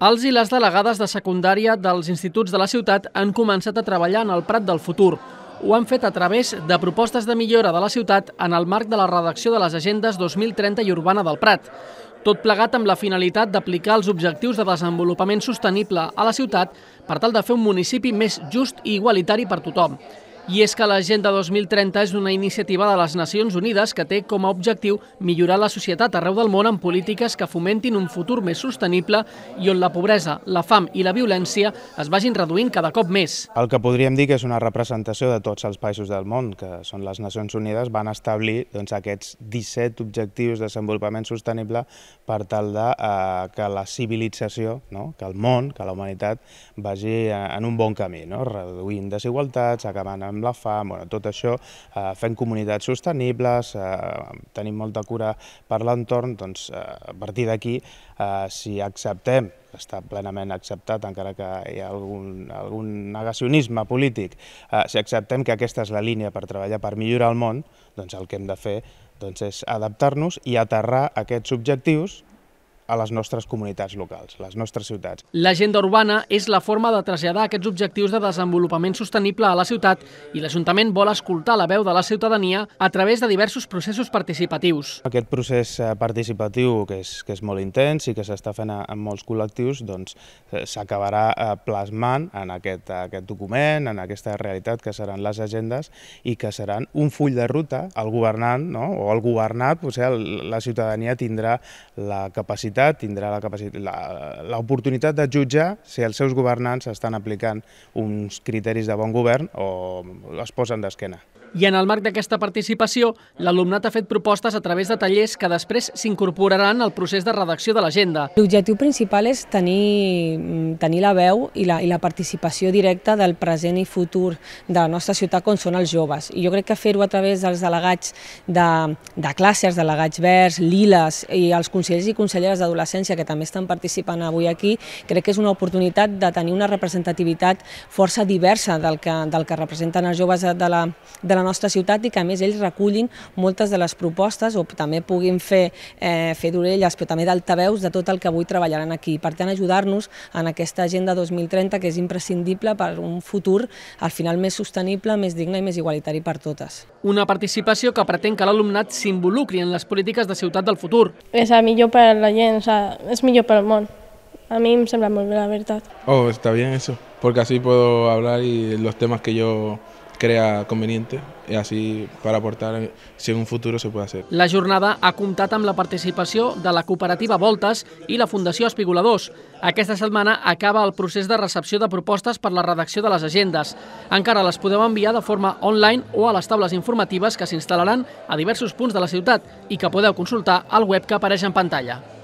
Els i les delegades de secundària dels instituts de la ciutat han començat a treballar en el Prat del futur. Ho han fet a través de propostes de millora de la ciutat en el marc de la redacció de les agendes 2030 i urbana del Prat. Tot plegat amb la finalitat d'aplicar els objectius de desenvolupament sostenible a la ciutat per tal de fer un municipi més just i igualitari per tothom. I és que l'Agenda 2030 és una iniciativa de les Nacions Unides que té com a objectiu millorar la societat arreu del món amb polítiques que fomentin un futur més sostenible i on la pobresa, la fam i la violència es vagin reduint cada cop més. El que podríem dir que és una representació de tots els països del món, que són les Nacions Unides, van establir doncs, aquests 17 objectius de desenvolupament sostenible per tal de eh, que la civilització, no? que el món, que la humanitat vagi en un bon camí, no? reduint desigualtats, acabant amb la fam, bueno, tot això, eh, fent comunitats sostenibles, eh, tenim molta cura per l'entorn, doncs eh, a partir d'aquí, eh, si acceptem està plenament acceptat, encara que hi ha algun, algun negacionisme polític, eh, si acceptem que aquesta és la línia per treballar per millorar el món, doncs el que hem de fer doncs, és adaptar-nos i aterrar aquests objectius a les nostres comunitats locals, les nostres ciutats. L'agenda urbana és la forma de traslladar aquests objectius de desenvolupament sostenible a la ciutat i l'Ajuntament vol escoltar la veu de la ciutadania a través de diversos processos participatius. Aquest procés eh, participatiu, que és, que és molt intens i que s'està fent en molts col·lectius, doncs eh, s'acabarà eh, plasmant en aquest, aquest document, en aquesta realitat que seran les agendes i que seran un full de ruta. El governant no? o el governat, potser la ciutadania tindrà la capacitat capacitat, tindrà l'oportunitat de jutjar si els seus governants estan aplicant uns criteris de bon govern o es posen d'esquena. I en el marc d'aquesta participació, l'alumnat ha fet propostes a través de tallers que després s'incorporaran al procés de redacció de l'agenda. L'objectiu principal és tenir, tenir la veu i la, i la participació directa del present i futur de la nostra ciutat com són els joves. I jo crec que fer-ho a través dels delegats de, de classes, delegats verds, liles i els consellers i conselleres d'adolescència que també estan participant avui aquí, crec que és una oportunitat de tenir una representativitat força diversa del que, del que representen els joves de la, de la nostra ciutat i que a més ells recullin moltes de les propostes o també puguin fer, eh, fer d'orelles però també d'altaveus de tot el que avui treballaran aquí. Per tant, ajudar-nos en aquesta agenda 2030 que és imprescindible per un futur al final més sostenible, més digne i més igualitari per totes. Una participació que pretén que l'alumnat s'involucri en les polítiques de ciutat del futur. És millor per a la gent, o sea, és millor per al món. A mí me sembra muy bien, la verdad. Oh, está bien eso, porque así puedo hablar y los temas que yo crea conveniente i així per aportar si en un futur se pot fer. La jornada ha comptat amb la participació de la cooperativa Voltes i la Fundació Espigoladors. Aquesta setmana acaba el procés de recepció de propostes per la redacció de les agendes. Encara les podeu enviar de forma online o a les taules informatives que s'instal·laran a diversos punts de la ciutat i que podeu consultar al web que apareix en pantalla.